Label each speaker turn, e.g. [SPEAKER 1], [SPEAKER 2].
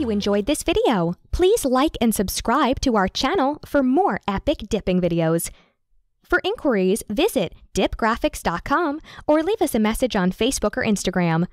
[SPEAKER 1] you enjoyed this video. Please like and subscribe to our channel for more epic dipping videos. For inquiries, visit dipgraphics.com or leave us a message on Facebook or Instagram.